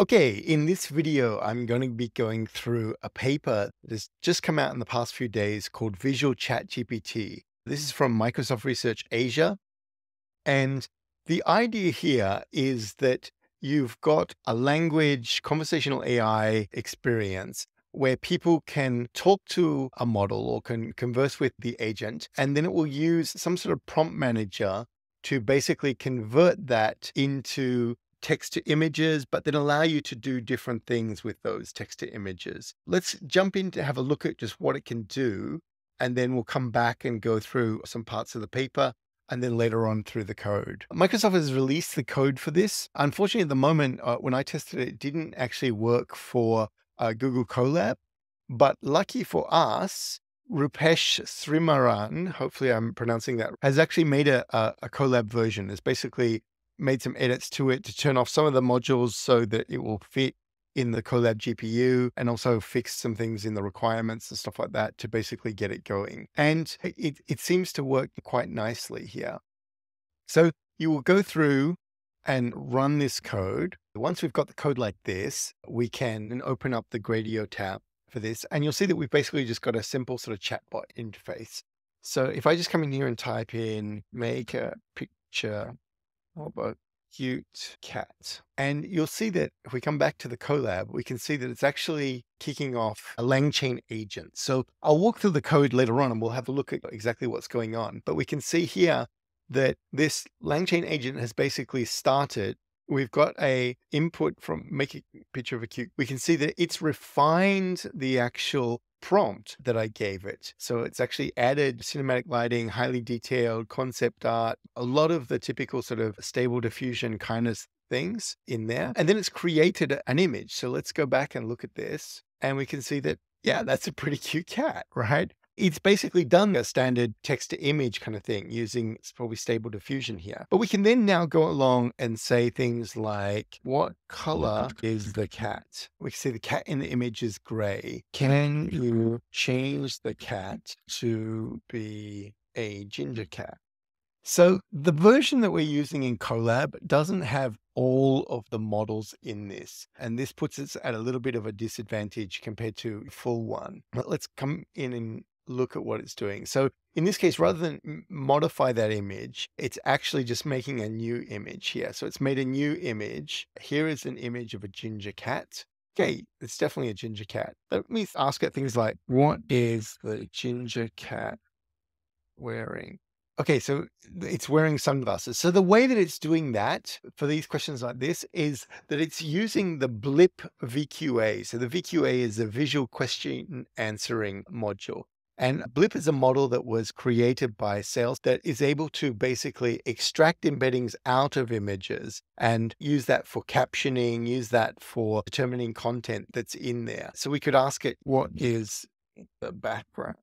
Okay, in this video, I'm going to be going through a paper that's just come out in the past few days called Visual Chat GPT. This is mm. from Microsoft Research Asia. And the idea here is that you've got a language conversational AI experience where people can talk to a model or can converse with the agent, and then it will use some sort of prompt manager to basically convert that into text to images, but then allow you to do different things with those text to images. Let's jump in to have a look at just what it can do, and then we'll come back and go through some parts of the paper and then later on through the code. Microsoft has released the code for this. Unfortunately, at the moment, uh, when I tested it, it didn't actually work for uh, Google Colab. But lucky for us, Rupesh Sreeraman, hopefully I'm pronouncing that, has actually made a, a, a Colab version. It's basically made some edits to it to turn off some of the modules so that it will fit in the Colab GPU and also fix some things in the requirements and stuff like that to basically get it going. And it, it seems to work quite nicely here. So you will go through and run this code. Once we've got the code like this, we can open up the Gradio tab for this. And you'll see that we've basically just got a simple sort of chatbot interface. So if I just come in here and type in, make a picture of a cute cat. And you'll see that if we come back to the Colab, we can see that it's actually kicking off a LangChain agent. So I'll walk through the code later on and we'll have a look at exactly what's going on. But we can see here that this LangChain agent has basically started we've got a input from make a picture of a cute. We can see that it's refined the actual prompt that I gave it. So it's actually added cinematic lighting, highly detailed concept art, a lot of the typical sort of stable diffusion kind of things in there. And then it's created an image. So let's go back and look at this. And we can see that, yeah, that's a pretty cute cat, right? It's basically done a standard text to image kind of thing using probably stable diffusion here. But we can then now go along and say things like, what color is the cat? We can see the cat in the image is gray. Can you change the cat to be a ginger cat? So the version that we're using in Colab doesn't have all of the models in this. And this puts us at a little bit of a disadvantage compared to full one. But let's come in and look at what it's doing. So in this case, rather than modify that image, it's actually just making a new image here. So it's made a new image. Here is an image of a ginger cat. Okay, it's definitely a ginger cat. Let me ask it things like, what is the ginger cat wearing? Okay, so it's wearing sunglasses. So the way that it's doing that for these questions like this is that it's using the Blip VQA. So the VQA is a visual question answering module. And Blip is a model that was created by Sales that is able to basically extract embeddings out of images and use that for captioning, use that for determining content that's in there. So we could ask it, what is the background?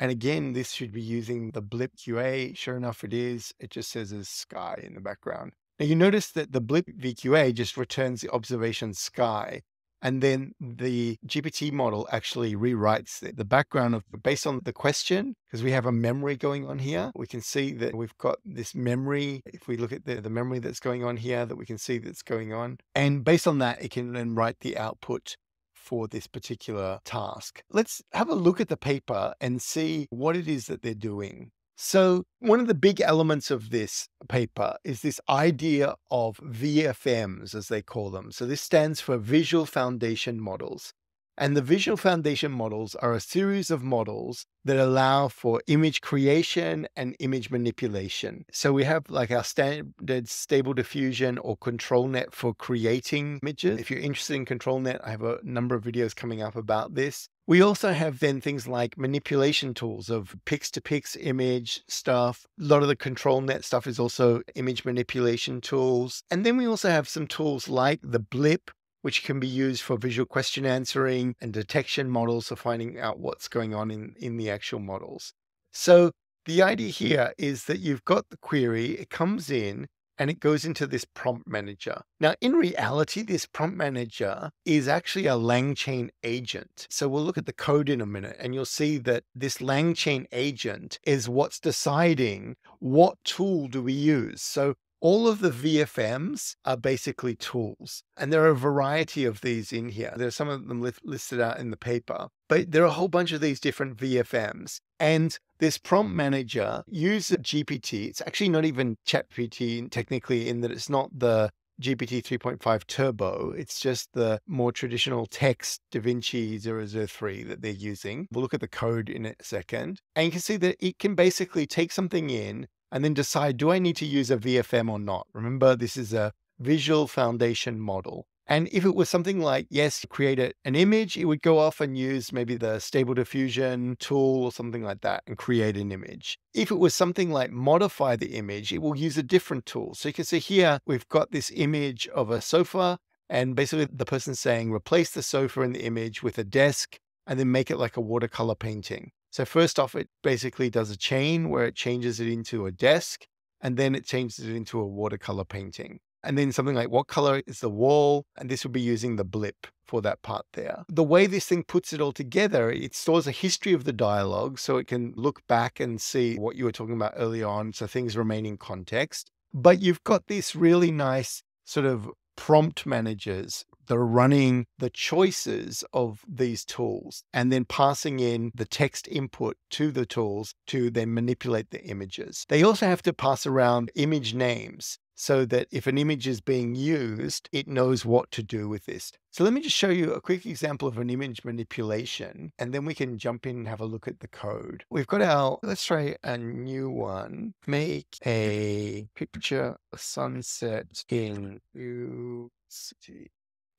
And again, this should be using the Blip QA. Sure enough, it is. It just says a sky in the background. Now you notice that the Blip VQA just returns the observation sky. And then the GPT model actually rewrites the, the background of based on the question, because we have a memory going on here. We can see that we've got this memory. If we look at the, the memory that's going on here, that we can see that's going on. And based on that, it can then write the output for this particular task. Let's have a look at the paper and see what it is that they're doing. So, one of the big elements of this paper is this idea of VFMs, as they call them. So, this stands for Visual Foundation Models. And the visual foundation models are a series of models that allow for image creation and image manipulation. So we have like our standard stable diffusion or control net for creating images. If you're interested in control net, I have a number of videos coming up about this. We also have then things like manipulation tools of Pix2Pix image stuff. A lot of the control net stuff is also image manipulation tools. And then we also have some tools like the blip which can be used for visual question answering and detection models for finding out what's going on in, in the actual models. So the idea here is that you've got the query, it comes in and it goes into this prompt manager. Now, in reality, this prompt manager is actually a LangChain agent. So we'll look at the code in a minute and you'll see that this LangChain agent is what's deciding what tool do we use. So all of the VFMs are basically tools. And there are a variety of these in here. There are some of them listed out in the paper, but there are a whole bunch of these different VFMs. And this prompt manager uses GPT. It's actually not even ChatGPT technically in that it's not the GPT 3.5 Turbo. It's just the more traditional text DaVinci 003 that they're using. We'll look at the code in a second. And you can see that it can basically take something in and then decide, do I need to use a VFM or not? Remember, this is a visual foundation model. And if it was something like, yes, create a, an image, it would go off and use maybe the stable diffusion tool or something like that and create an image. If it was something like modify the image, it will use a different tool. So you can see here, we've got this image of a sofa and basically the person saying, replace the sofa in the image with a desk and then make it like a watercolor painting. So first off, it basically does a chain where it changes it into a desk and then it changes it into a watercolor painting and then something like what color is the wall? And this would be using the blip for that part there. The way this thing puts it all together, it stores a history of the dialogue so it can look back and see what you were talking about early on. So things remain in context. But you've got this really nice sort of prompt managers that are running the choices of these tools and then passing in the text input to the tools to then manipulate the images. They also have to pass around image names so that if an image is being used, it knows what to do with this. So let me just show you a quick example of an image manipulation, and then we can jump in and have a look at the code. We've got our, let's try a new one. Make a picture of sunset in New City.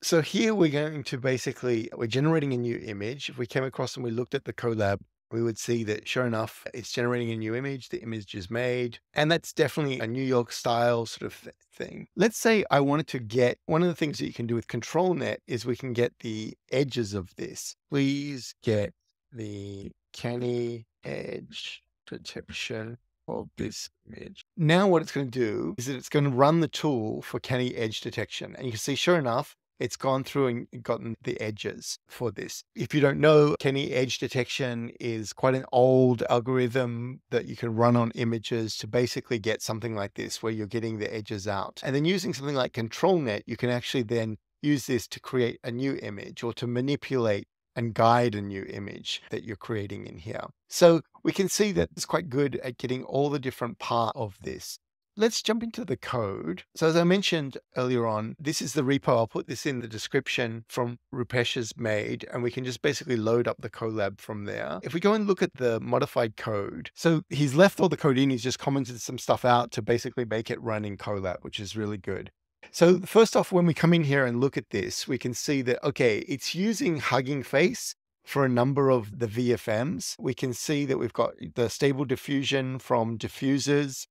So here we're going to basically, we're generating a new image. If we came across and we looked at the Colab we would see that sure enough, it's generating a new image, the image is made. And that's definitely a New York style sort of thing. Let's say I wanted to get one of the things that you can do with ControlNet is we can get the edges of this. Please get the canny edge detection of this image. Now what it's going to do is that it's going to run the tool for canny edge detection. And you can see, sure enough, it's gone through and gotten the edges for this. If you don't know, Canny edge detection is quite an old algorithm that you can run on images to basically get something like this, where you're getting the edges out. And then using something like ControlNet, you can actually then use this to create a new image or to manipulate and guide a new image that you're creating in here. So we can see that it's quite good at getting all the different part of this. Let's jump into the code. So as I mentioned earlier on, this is the repo. I'll put this in the description from Rupesh's made, and we can just basically load up the Colab from there. If we go and look at the modified code, so he's left all the code in, he's just commented some stuff out to basically make it run in Colab, which is really good. So first off, when we come in here and look at this, we can see that, okay, it's using Hugging Face for a number of the VFMs. We can see that we've got the stable diffusion from diffusers.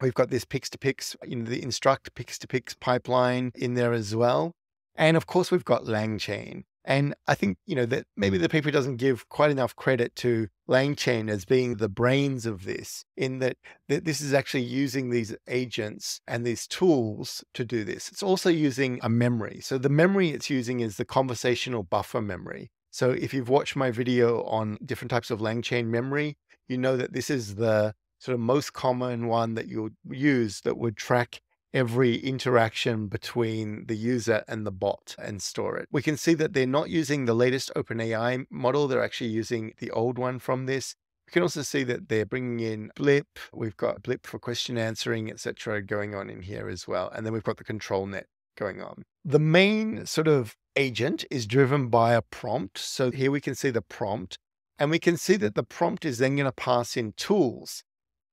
We've got this Pix2Pix, you know, the instruct Pix2Pix pipeline in there as well. And of course, we've got LangChain. And I think, you know, that maybe the paper doesn't give quite enough credit to LangChain as being the brains of this, in that, that this is actually using these agents and these tools to do this. It's also using a memory. So the memory it's using is the conversational buffer memory. So if you've watched my video on different types of LangChain memory, you know that this is the sort of most common one that you would use that would track every interaction between the user and the bot and store it. We can see that they're not using the latest OpenAI model. They're actually using the old one from this. We can also see that they're bringing in Blip. We've got Blip for question answering, etc., going on in here as well. And then we've got the ControlNet going on. The main sort of agent is driven by a prompt. So here we can see the prompt. And we can see that the prompt is then going to pass in tools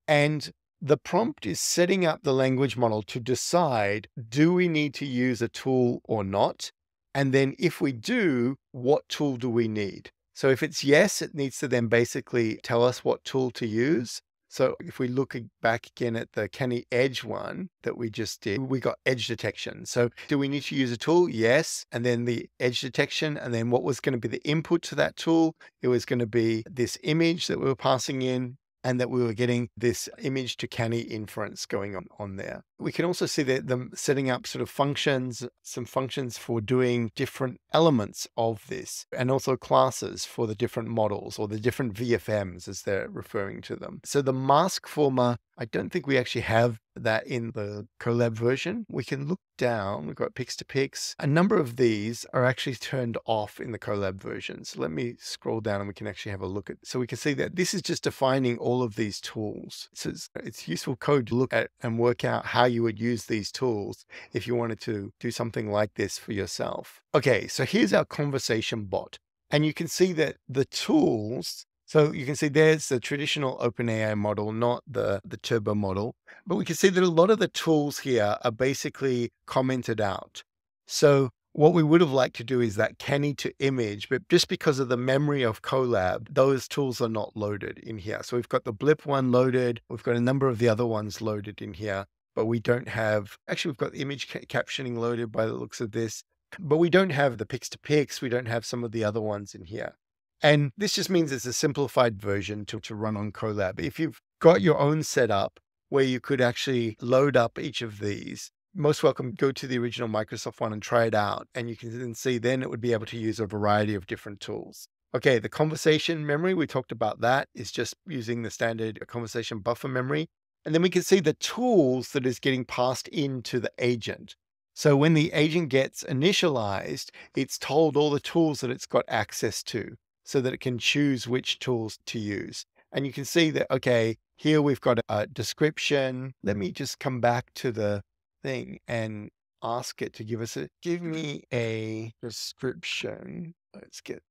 and the prompt is setting up the language model to decide do we need to use a tool or not? And then if we do, what tool do we need? So if it's yes, it needs to then basically tell us what tool to use. So if we look back again at the Canny Edge one that we just did, we got edge detection. So do we need to use a tool? Yes. And then the edge detection. And then what was going to be the input to that tool? It was going to be this image that we were passing in and that we were getting this image to canny inference going on, on there. We can also see that them setting up sort of functions, some functions for doing different elements of this, and also classes for the different models or the different VFMs as they're referring to them. So the mask former I don't think we actually have that in the Colab version. We can look down. We've got Pix2Pix. A number of these are actually turned off in the Colab version. So let me scroll down and we can actually have a look at. So we can see that this is just defining all of these tools. So it's, it's useful code to look at and work out how you would use these tools if you wanted to do something like this for yourself. Okay, so here's our conversation bot. And you can see that the tools so you can see there's the traditional OpenAI model, not the, the turbo model. But we can see that a lot of the tools here are basically commented out. So what we would have liked to do is that canny to image, but just because of the memory of Colab, those tools are not loaded in here. So we've got the blip one loaded. We've got a number of the other ones loaded in here, but we don't have, actually we've got image ca captioning loaded by the looks of this, but we don't have the Pix2Pix. We don't have some of the other ones in here. And this just means it's a simplified version to, to run on Colab. If you've got your own setup where you could actually load up each of these, most welcome, go to the original Microsoft one and try it out. And you can then see then it would be able to use a variety of different tools. Okay, the conversation memory, we talked about that, is just using the standard conversation buffer memory. And then we can see the tools that is getting passed into the agent. So when the agent gets initialized, it's told all the tools that it's got access to so that it can choose which tools to use. And you can see that, okay, here we've got a description. Let me just come back to the thing and ask it to give us a, give me a description. Let's get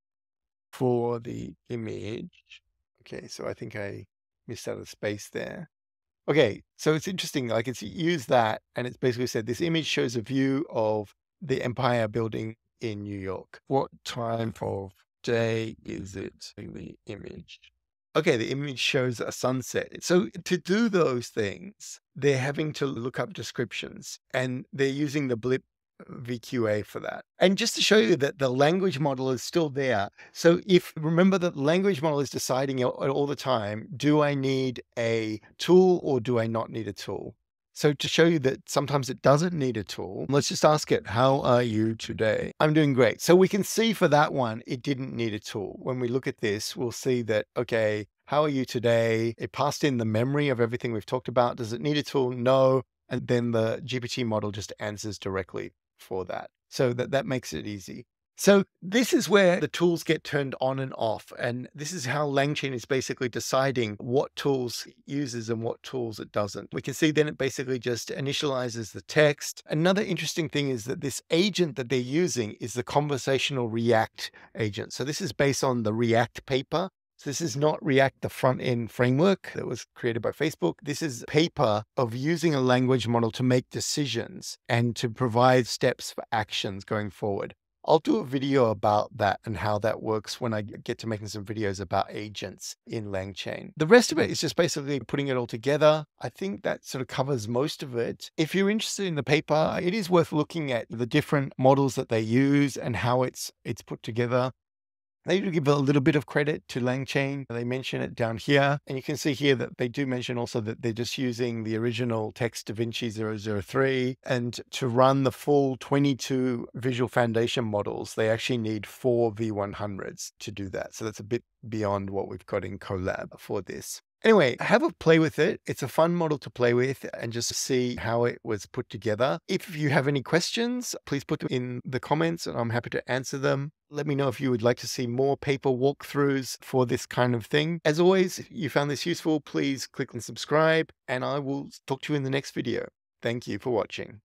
for the image. Okay, so I think I missed out a space there. Okay, so it's interesting. Like it's used that and it's basically said this image shows a view of the Empire Building in New York. What time of day is it in the image? Okay, the image shows a sunset. So to do those things, they're having to look up descriptions and they're using the blip VQA for that. And just to show you that the language model is still there. So if remember that the language model is deciding all the time, do I need a tool or do I not need a tool? So to show you that sometimes it doesn't need a tool, let's just ask it, how are you today? I'm doing great. So we can see for that one, it didn't need a tool. When we look at this, we'll see that, okay, how are you today? It passed in the memory of everything we've talked about. Does it need a tool? No. And then the GPT model just answers directly for that. So that, that makes it easy. So this is where the tools get turned on and off. And this is how LangChain is basically deciding what tools it uses and what tools it doesn't. We can see then it basically just initializes the text. Another interesting thing is that this agent that they're using is the conversational ReAct agent. So this is based on the ReAct paper. So this is not React, the front end framework that was created by Facebook. This is paper of using a language model to make decisions and to provide steps for actions going forward. I'll do a video about that and how that works when I get to making some videos about agents in LangChain. The rest of it hmm. is just basically putting it all together. I think that sort of covers most of it. If you're interested in the paper, it is worth looking at the different models that they use and how it's it's put together. They do give a little bit of credit to LangChain. They mention it down here. And you can see here that they do mention also that they're just using the original text DaVinci 003. And to run the full 22 visual foundation models, they actually need four V100s to do that. So that's a bit beyond what we've got in Colab for this. Anyway, have a play with it. It's a fun model to play with and just see how it was put together. If you have any questions, please put them in the comments and I'm happy to answer them. Let me know if you would like to see more paper walkthroughs for this kind of thing. As always, if you found this useful, please click and subscribe and I will talk to you in the next video. Thank you for watching.